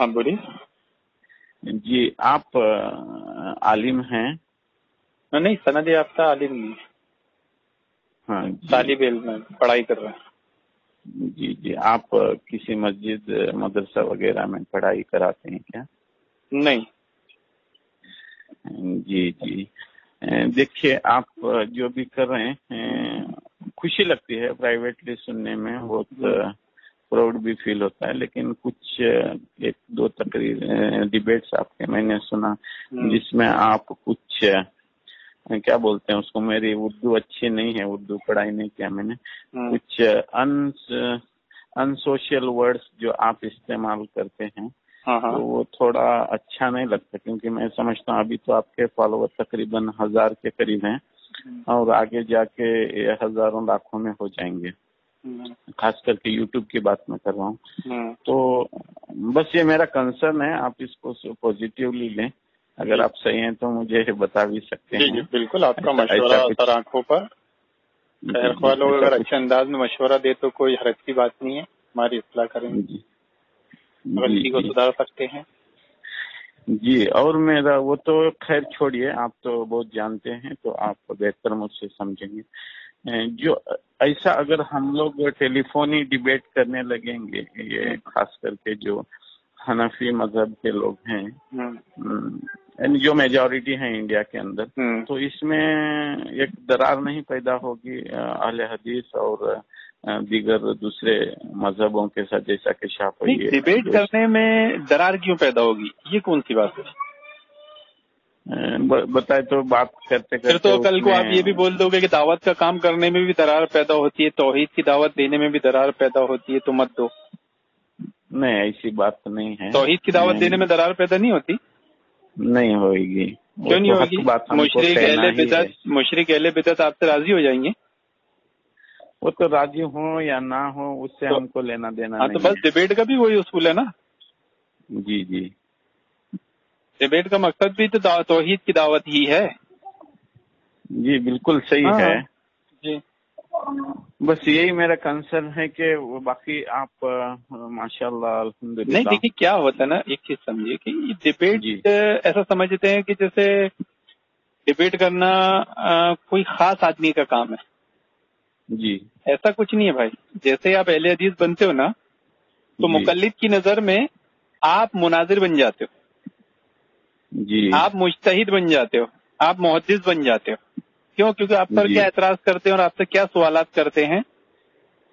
हाँ बोलिए जी आप आलिम हैं? नहीं, सनद याफ्ता आलिम नहीं। हाँ जी। तालिब इल्म पढ़ाई कर रहे हैं। जी जी आप किसी मस्जिद मदरसा वगैरह में पढ़ाई कराते हैं क्या? नहीं। जी जी। देखिए आप जो भी कर रहे हैं खुशी लगती है प्राइवेटली सुनने में बहुत प्राउड भी फील होता है लेकिन कुछ एक दो तकरीर डिबेट्स आपके मैंने सुना हम्म। जिसमें आप कुछ क्या बोलते हैं उसको मेरी उर्दू अच्छी नहीं है उर्दू पढ़ाई नहीं किया मैंने। हम्म, कुछ अन अनसोशल वर्ड्स जो आप इस्तेमाल करते हैं हाँ हाँ। तो वो थोड़ा अच्छा नहीं लगता क्योंकि मैं समझता हूँ अभी तो आपके फॉलोअर तकरीबन हज़ार के करीब हैं और आगे जाके हज़ारों लाखों में हो जाएँगे। हम्म, खास करके यूट्यूब की बात मैं कर रहा हूँ। हम्म, तो बस ये मेरा कंसर्न है आप इसको पॉजिटिवली लें। अगर आप सही हैं तो मुझे बता भी सकते जी जी हैं बिल्कुल आपका मशवरा सर आँखों पर। खैर ख्वाह लोग अगर अच्छे अंदाज में मशवरा दे तो कोई हरज की बात नहीं है। हमारी इस्तेला करेंगे। जी। गलती को सुधार सकते हैं। जी और मेरा वो तो खैर छोड़िए आप तो बहुत जानते हैं तो आप बेहतर मुझसे समझेंगे। जो ऐसा अगर हम लोग टेलीफोनी डिबेट करने लगेंगे ये खास करके जो हनफी मज़हब के लोग हैं हम्म, हम्म, जो मेजोरिटी है इंडिया के अंदर हम्म, तो इसमें एक दरार नहीं पैदा होगी अहले हदीस और दीगर दूसरे मजहबों के साथ जैसा कि शाफी नहीं डिबेट करने में दरार क्यों पैदा होगी? ये कौन सी बात है? बताए तो बात करते करते फिर तो कल को आप ये भी बोल दोगे कि दावत का काम करने में भी दरार पैदा होती है तोहहीद की दावत देने में भी दरार पैदा होती है तो मत दो। नहीं ऐसी बात नहीं है। तोहहीद की दावत देने में दरार पैदा नहीं होती? नहीं होगी क्यों नहीं तो होगी मुशरिक अहले बिदत मुशरिक अहले बिदत आपसे राज़ी हो जाएँगे? वो तो राज़ी हो या ना हो उससे तो- हमको लेना देना हाँ तो बस डिबेट का भी वही उसूल है ना? जी जी। डिबेट का मकसद भी तो दा- तौहीद की दावत ही है। जी बिल्कुल सही हाँ। है। जी। बस यही मेरा कंसर्न है कि वो बाकी आप माशाल्लाह नहीं अल्हम्दुलिल्लाह देखिए क्या होता है ना एक चीज़ समझिए कि डिबेट ऐसा समझते हैं कि जैसे डिबेट करना अ, कोई खास आदमी का काम है। जी। ऐसा कुछ नहीं है भाई। जैसे आप अहले हदीस बनते हो ना तो। मुकल्लिद की नज़र में आप मुनाजिर बन जाते हो। जी। आप मुश्तहिद बन जाते हो आप मुहद्दिस बन जाते हो। क्यों? क्योंकि आप पर क्या एतराज़ करते हैं और आपसे क्या सवाल करते हैं?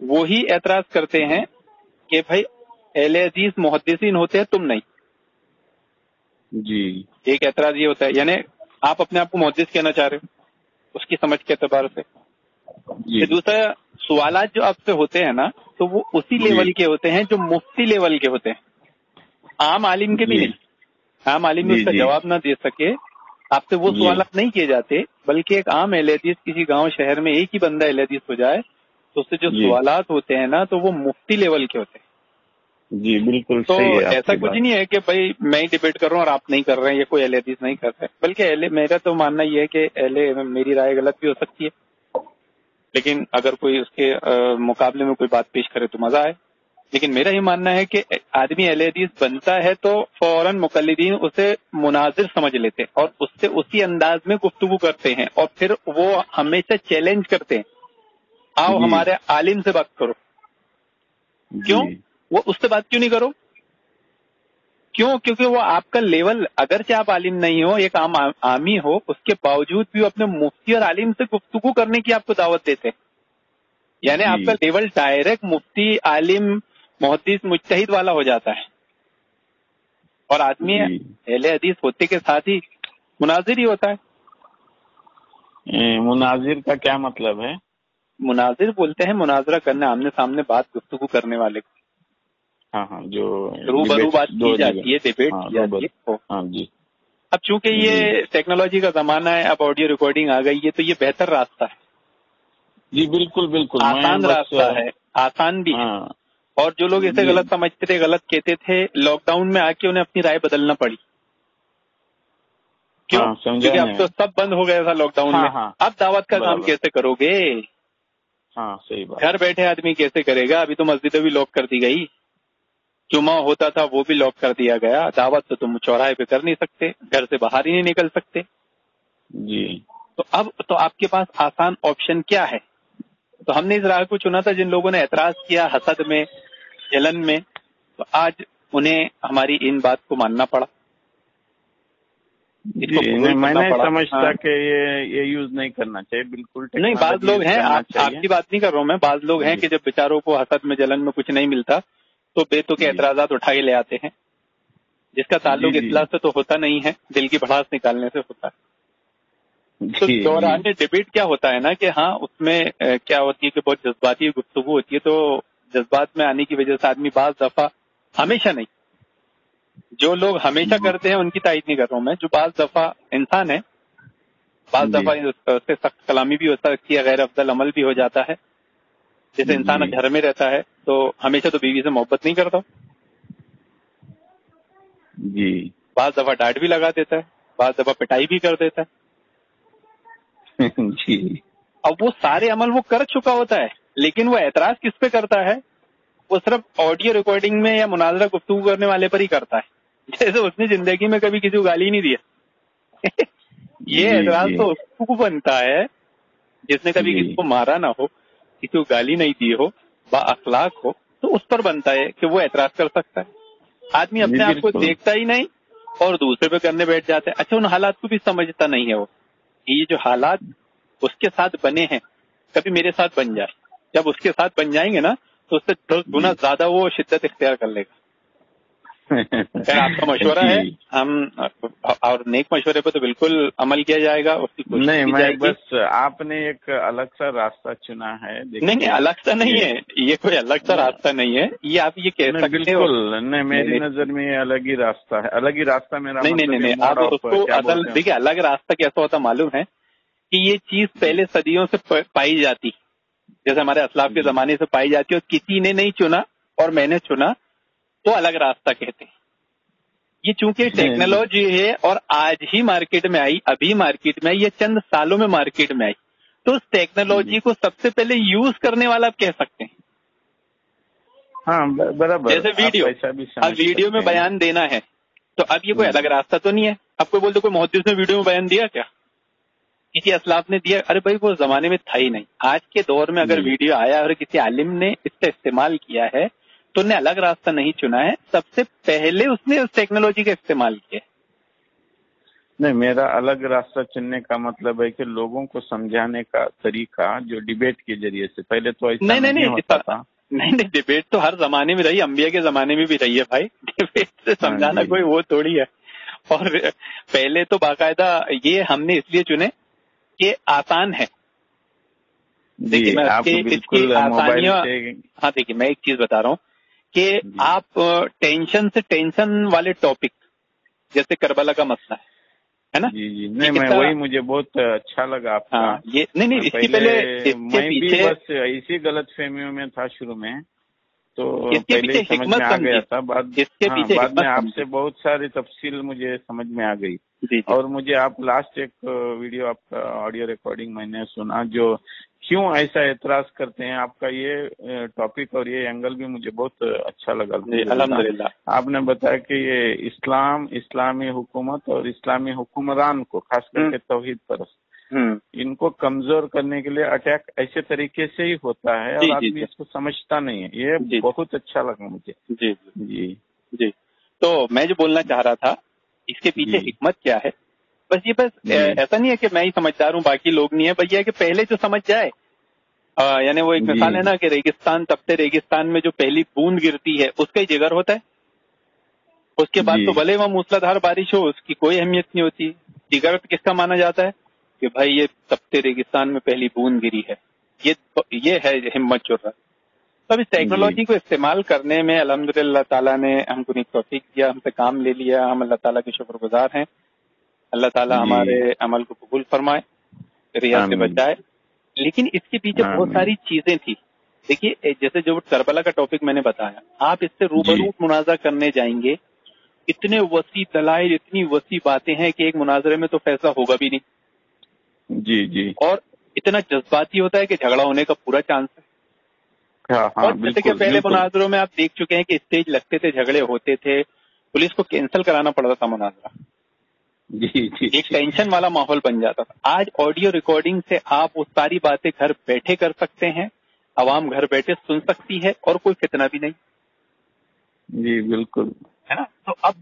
वो ही एतराज़ करते हैं कि भाई एल हदीस मुहदसिन होते हैं तुम नहीं। जी। एक एतराज़ ये होता है यानी आप अपने आप को मुहद्दिस कहना चाह रहे हो उसकी समझ के एतबार से। फिर दूसरा सवालात जो आपसे होते हैं ना तो वो उसी लेवल के होते हैं जो मुफ्ती लेवल के होते हैं। आम आलिम के भी नहीं। आम आलिम जी, उसका जवाब ना दे सके। आपसे वो सवाल नहीं किए जाते बल्कि एक आम अहले हदीस किसी गाँव शहर में एक ही बंदा अहले हदीस हो जाए तो उससे जो सवाल होते हैं ना तो वो मुफ्ती लेवल के होते हैं। जी बिल्कुल तो सही है ऐसा कुछ नहीं है कि भाई मैं ही डिबेट कर रहा हूँ और आप नहीं कर रहे हैं ये कोई अहले हदीस नहीं कर रहे बल्कि अहले मेरा तो मानना ये है कि अहले मेरी राय गलत भी हो सकती है। लेकिन अगर कोई उसके मुकाबले में कोई बात पेश करे तो मज़ा आए। लेकिन मेरा ये मानना है कि आदमी अहले हदीस बनता है तो फ़ौरन मुकल्लिदीन उसे मुनाजिर समझ लेते हैं और उससे उसी अंदाज में गुफ्तगू करते हैं और फिर वो हमेशा चैलेंज करते हैं। आओ हमारे आलिम से बात करो। क्यों? वो उससे बात क्यों नहीं करो? क्यों? क्योंकि वो आपका लेवल अगर अगरचे आप आलिम नहीं हो एक आम आमी हो उसके बावजूद भी अपने मुफ्ती और आलिम से गुफ्तगु करने की आपको दावत देते हैं। यानी आपका लेवल डायरेक्ट मुफ्ती आलिम मुहद्दिस मुजतहिद वाला हो जाता है। और आदमी अहले हदीस होते के साथ ही मुनाजिर ही होता है। ए, मुनाजिर का क्या मतलब है? मुनाजिर बोलते हैं मुनाजरा करने आमने सामने बात गुफ्तगू करने वाले को। हाँ हाँ जो रूबरू बात की जाती है डिबेट हाँ, की जाती है। हाँ जी। अब चूँकि ये टेक्नोलॉजी का जमाना है अब ऑडियो रिकॉर्डिंग आ गई है तो ये बेहतर रास्ता है। जी बिल्कुल बिल्कुल। आसान रास्ता है आसान भी है। हाँ और जो लोग इसे गलत समझते थे गलत कहते थे लॉकडाउन में आके उन्हें अपनी राय बदलना पड़ी। क्यों? हाँ, क्योंकि अब तो सब बंद हो गया था लॉकडाउन हाँ, में। हाँ। अब दावत का काम कैसे करोगे? हाँ सही बात। घर बैठे आदमी कैसे करेगा? अभी तो मस्जिदें भी लॉक कर दी गई। जुमा होता था वो भी लॉक कर दिया गया। दावत तो तुम चौराहे पे कर नहीं सकते घर से बाहर ही नहीं निकल सकते। जी। तो अब तो आपके पास आसान ऑप्शन क्या है? तो हमने इस राह को चुना था जिन लोगों ने एतराज़ किया हसद में जलन में तो आज उन्हें हमारी इन बात को मानना पड़ा। जी नहीं समझता हाँ। कि ये ये यूज़ नहीं करना चाहिए बिल्कुल नहीं बाज technology लोग हैं आप, आपकी बात नहीं कर रहा हूँ मैं। बाज लोग हैं कि जब बेचारों को हसद में जलन में कुछ नहीं मिलता तो बेतु के। एतराजात उठा के ले आते हैं। जिसका ताल्लुक जी। से तो होता नहीं है दिल की भड़ास निकालने से होता है। तो दौरान डिबेट क्या होता है ना कि हाँ उसमें क्या होती है कि बहुत जज्बाती गुफ्तगु होती है तो जज्बात में आने की वजह से आदमी बाज दफ़ा हमेशा नहीं। जो लोग हमेशा करते हैं उनकी तारीफ़ नहीं कर रहा हूँ मैं जो बाज दफ़ा इंसान है बाज दफ़ा उससे सख्त कलामी भी हो सकती है गैर अफजल अमल भी हो जाता है। जैसे इंसान। घर में रहता है तो हमेशा तो बीवी से मोहब्बत नहीं करता जी। बाज दफ़ा डांट भी लगा देता है बाज दफ़ा पिटाई भी कर देता है। जी। अब वो सारे अमल वो कर चुका होता है लेकिन वो ऐतराज किस पे करता है? वो सिर्फ़ ऑडियो रिकॉर्डिंग में या मुनाजरा गुफ्तगू करने वाले पर ही करता है। जैसे उसने ज़िंदगी में कभी किसी को गाली नहीं दिया। ये जी, ऐतराज तो उसको बनता है। जिसने कभी किसी को मारा ना हो किसी को गाली नहीं दी हो बा अखलाक हो तो उस पर बनता है कि वो ऐतराज कर सकता है। आदमी अपने आप को देखता ही नहीं और दूसरे पे करने बैठ जाता है। अच्छा उन हालात को भी समझता नहीं है वो। ये जो हालात उसके साथ बने हैं कभी मेरे साथ बन जाए। जब उसके साथ बन जाएँगे ना तो उससे दस गुना ज़्यादा वो शिद्दत इख्तियार कर लेगा। खैर आपका मशवरा है हम और नेक मशवरे पर तो बिल्कुल अमल किया जाएगा उसकी कोशिश नहीं मैं बस आपने एक अलग सा रास्ता चुना है नहीं नहीं अलग सा नहीं है ये कोई अलग सा रास्ता नहीं है ये आप ये कह सकते हो। बिल्कुल नहीं मेरी नज़र में ये अलग ही रास्ता है अलग ही रास्ता मेरा नहीं नहीं मतलब नहीं आप उसको असल देखिए अलग रास्ता कैसा होता मालूम है कि ये चीज़ पहले सदियों से पाई जाती। जैसे हमारे असलाफ के जमाने से पाई जाती है और किसी ने नहीं चुना और मैंने चुना तो अलग रास्ता कहते हैं। ये चूँकि टेक्नोलॉजी है और आज ही मार्केट में आई अभी मार्केट में आई ये चंद सालों में मार्केट में आई तो उस टेक्नोलॉजी को सबसे पहले यूज़ करने वाला आप कह सकते हैं। हाँ बराबर। जैसे वीडियो। अब वीडियो में बयान देना है तो अब ये कोई हम्म। अलग रास्ता तो नहीं है? आपको बोलते कोई मुहदस ने वीडियो में बयान दिया क्या? किसी असलाफ ने दिया अरे भाई वो जमाने में था ही नहीं। आज के दौर में अगर वीडियो आया और किसी आलिम ने इसका इस्तेमाल किया है तो उसने अलग रास्ता नहीं चुना है। सबसे पहले उसने उस टेक्नोलॉजी का इस्तेमाल किया है। नहीं मेरा अलग रास्ता चुनने का मतलब है कि लोगों को समझाने का तरीका जो डिबेट के ज़रिए से। पहले तो ऐसा नहीं नहीं नहीं होता था। नहीं नहीं डिबेट तो हर जमाने में रही अंबिया के जमाने में भी रही है भाई। डिबेट से समझाना कोई वो थोड़ी है। और पहले तो बाकायदा ये हमने इसलिए चुने कि आसान है। देखिए, मैं आप इसकी- बिल्कुल आसानियां- हाँ देखिए मैं एक चीज़ बता रहा हूँ कि आप टेंशन से टेंशन वाले टॉपिक जैसे करबला का मसला है है ना? जी जी। नहीं मैं वही मुझे बहुत अच्छा लगा आपका। हाँ ये नहीं नहीं इसके पहले इसके मैं भी बस इसी गलत फहमियों में था शुरू में तो इसके पहले पीछे समझ में आ गया था बाद इसके हाँ, पीछे बाद में आपसे बहुत सारी तफसील मुझे समझ में आ गई। जी जी। और मुझे आप लास्ट एक वीडियो आपका ऑडियो रिकॉर्डिंग मैंने सुना जो क्यों ऐसा एतराज़ करते हैं आपका ये टॉपिक और ये एंगल भी मुझे बहुत अच्छा लगा। जी अल्हम्दुलिल्लाह। आपने बताया कि ये इस्लाम इस्लामी हुकूमत और इस्लामी हुक्मरान को खास करके हम्म। तौहीद परस्त। हम्म इनको कमज़ोर करने के लिए अटैक ऐसे तरीके से ही होता है और आदमी इसको समझता नहीं है। ये। बहुत अच्छा लगा मुझे। जी जी। जी। तो मैं जो बोलना चाह रहा था इसके पीछे। हिकमत क्या है? बस ये बस ऐसा नहीं है कि मैं ही समझदार हूँ बाकी लोग नहीं है भैया कि पहले जो समझ जाए यानी वो एक। मिसाल है ना कि रेगिस्तान तपते रेगिस्तान में जो पहली बूंद गिरती है उसका ही जिगर होता है। उसके बाद तो भले वहाँ मूसलाधार बारिश हो उसकी कोई अहमियत नहीं होती। जिगर किसका माना जाता है? कि भाई ये तपते रेगिस्तान में पहली बूंद गिरी है। ये ये है हिम्मत जुर्रा तो अब इस टेक्नोलॉजी को इस्तेमाल करने में अल्हम्दुलिल्लाह ताला ने हमको एक तौफीक दिया हमसे काम ले लिया। हम अल्लाह ताला के शुक्रगुजार हैं। अल्लाह ताला हमारे अमल को कबूल फरमाए रिया से बचाए। लेकिन इसके पीछे बहुत सारी चीज़ें थी। देखिए जैसे जो करबला का टॉपिक मैंने बताया आप इससे रूबरू मुनाजा करने जाएँगे। इतने वसी दलाइल इतनी वसी बातें हैं कि एक मुनाजरे में तो फैसला होगा भी नहीं। जी जी। और इतना जज्बाती होता है कि झगड़ा होने का पूरा चांस है। हाँ हाँ और जैसे कि पहले मुनाजरों में आप देख चुके हैं कि स्टेज लगते थे झगड़े होते थे पुलिस को कैंसिल कराना पड़ता था मुनाजरा। जी जी एक टेंशन वाला माहौल बन जाता था। आज ऑडियो रिकॉर्डिंग से आप वो सारी बातें घर बैठे कर सकते हैं आवाम घर बैठे सुन सकती है और कोई फितना भी नहीं। जी बिल्कुल। है ना? तो अब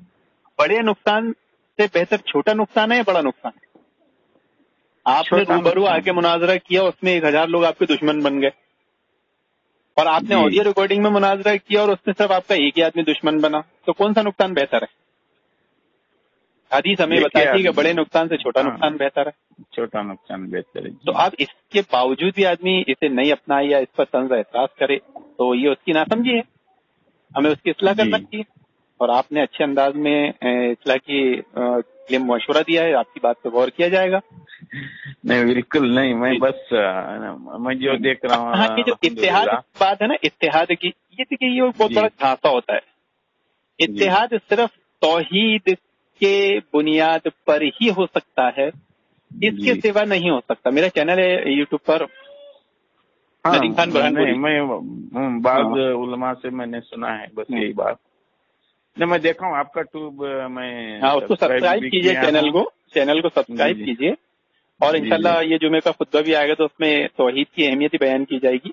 बड़े नुकसान से बेहतर छोटा नुकसान है या बड़ा नुकसान? है आपने रूबरू आके मुनाजरा किया उसमें एक हज़ार लोग आपके दुश्मन बन गए। और आपने ऑडियो रिकॉर्डिंग में मुनाजरा किया और उसमें सिर्फ़ आपका एक ही आदमी दुश्मन बना। तो कौन सा नुकसान बेहतर है? हदीस हमें ही बताती है कि बड़े नुकसान से छोटा हाँ। नुकसान बेहतर है। छोटा नुकसान बेहतर है। तो आप इसके बावजूद भी आदमी इसे नहीं अपनाए या इस पर तंज एहसास करे तो ये उसकी नासमझी है। हमें उसकी इसलाह करना जी। चाहिए। और आपने अच्छे अंदाज में इसलाह की मशवरा दिया है। आपकी बात पर गौर किया जाएगा। नहीं बिल्कुल नहीं मैं बस मैं जो देख रहा हूँ हाँ ये जो की बात है ना इतिहाद की ये देखिए ये बहुत बड़ा झांसा होता है। इत्तेहाद सिर्फ़ तौहीद के बुनियाद पर ही हो सकता है इसके। सिवा नहीं हो सकता। मेरा चैनल है यूट्यूब पर। हाँ, नदीम खान नहीं मैं बाद हाँ। उलमा से मैंने सुना है बस। यही बात। नहीं मैं देखा हूँ आपका ट्यूब मैं हाँ उसको सब्सक्राइब कीजिए चैनल को चैनल को सब्सक्राइब। कीजिए। और इंशाल्लाह ये जुमे का खुतबा भी आएगा तो उसमें तोहीद की अहमियत ही बयान की जाएगी।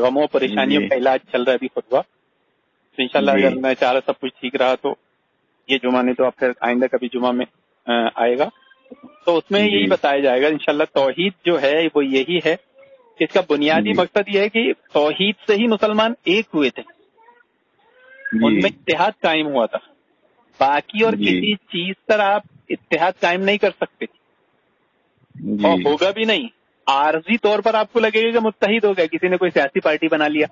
गमों परेशानियों का इलाज चल रहा है अभी खुतबा। तो जी। अगर मैं चाह रहा सब कुछ ठीक रहा तो ये जुमा नहीं तो आप फिर आइंदा कभी जुमा में आएगा। तो उसमें यही बताया जाएगा इनशाला तोहीद जो है वो यही है इसका बुनियादी मकसद ये है कि तोहीद से ही मुसलमान एक हुए थे। उनमें इतिहाद कायम हुआ था। बाकी और किसी चीज़ पर आप इतिहाद कायम नहीं कर सकते। और होगा भी नहीं। आरजी तौर पर आपको लगेगा कि मुत्तहिद हो गया। किसी ने कोई सियासी पार्टी बना लिया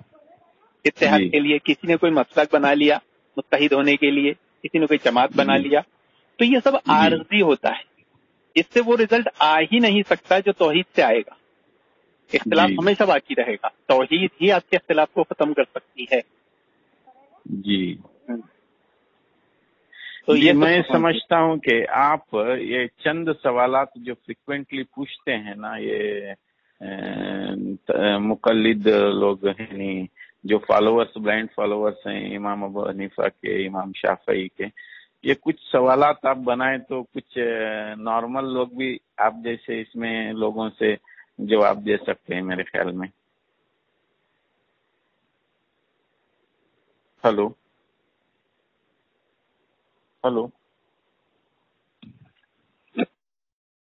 इत्तेहाद जी। के लिए। किसी ने कोई मसलक बना लिया मुत्तहिद होने के लिए। किसी ने कोई जमात बना लिया। तो ये सब। आरजी होता है। इससे वो रिज़ल्ट आ ही नहीं सकता जो तोहहीद से आएगा। इख्तलाफ हमेशा बाकी रहेगा। तोहहीद ही आपके इख्तिलाफ को खत्म कर सकती है। जी। तो ये मैं समझता हूँ कि आप ये चंद सवालात जो फ्रिक्वेंटली पूछते हैं ना ये मुकल्लिद लोग हैं नहीं जो फॉलोअर्स ब्लाइंड फॉलोअर्स हैं इमाम अबू हनीफा के इमाम शाफई के ये कुछ सवाल आप बनाए तो कुछ नॉर्मल लोग भी आप जैसे इसमें लोगों से जवाब दे सकते हैं मेरे ख्याल में। हेलो। हेलो